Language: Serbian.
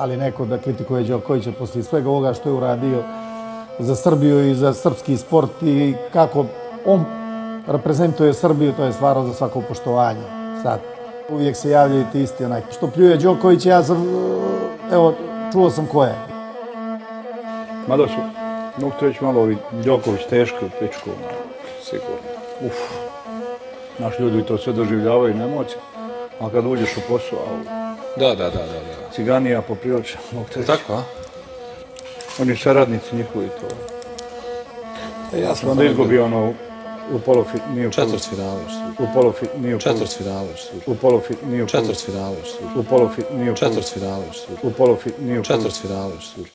ali neko da kritikuje Đokovića posle svega ovoga što je uradio za Srbiju i za srpski sport i kako on reprezentuje Srbiju, to je stvarno za svako poštovanje. Sad, uvijek se javljaju ti isti onaj. Što pljuje Đoković, ja sam, evo, čuo sam ko je. Mada su, reći malo ovi Đoković teški u pičku, sigurno. Uf. Naši ljudi to sve doživljavaju na emocije. A kad uđeš u posao, Da, da, da, da. da. ciganija poprilično, mogu ti reći. Tako, a? Oni saradnici njihovi to. E, ja sam Onda izgubi ono u polofi, nije u četvrt polofi, finale, što u polofi, nije u četvrt polofi, finale, što u polofi, nije u četvrt polofi, finale, što u polofi, nije u četvrt polofi, finale, što u polofi, nije u polofi. četvrt finale, što